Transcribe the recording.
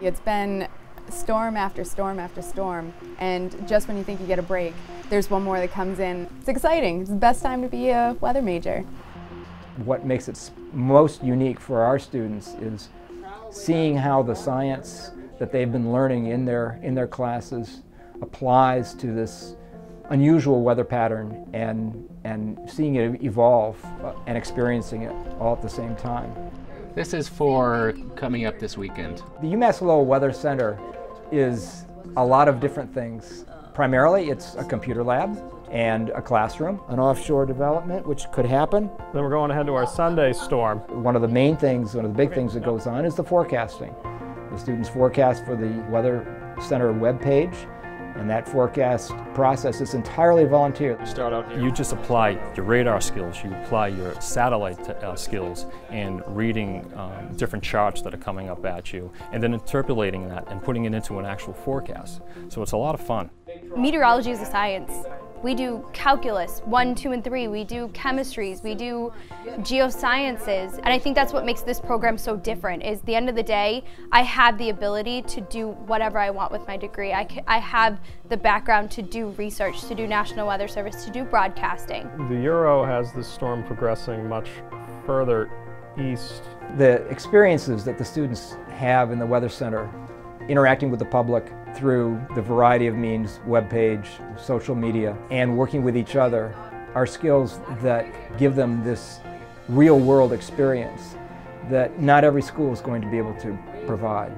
It's been storm after storm after storm, and just when you think you get a break, there's one more that comes in. It's exciting. It's the best time to be a weather major. What makes it most unique for our students is seeing how the science that they've been learning in their, in their classes applies to this unusual weather pattern and, and seeing it evolve uh, and experiencing it all at the same time. This is for coming up this weekend. The UMass Lowell Weather Center is a lot of different things. Primarily, it's a computer lab and a classroom, an offshore development, which could happen. Then we're going ahead to our Sunday storm. One of the main things, one of the big things that goes on is the forecasting. The students forecast for the Weather Center webpage and that forecast process is entirely volunteer. You start out here. You just apply your radar skills, you apply your satellite uh, skills and reading um, different charts that are coming up at you and then interpolating that and putting it into an actual forecast. So it's a lot of fun. Meteorology is a science. We do calculus, one, two, and three. We do chemistries. We do geosciences. And I think that's what makes this program so different is the end of the day, I have the ability to do whatever I want with my degree. I, I have the background to do research, to do National Weather Service, to do broadcasting. The Euro has the storm progressing much further east. The experiences that the students have in the Weather Center, interacting with the public, through the variety of means, webpage, social media, and working with each other are skills that give them this real world experience that not every school is going to be able to provide.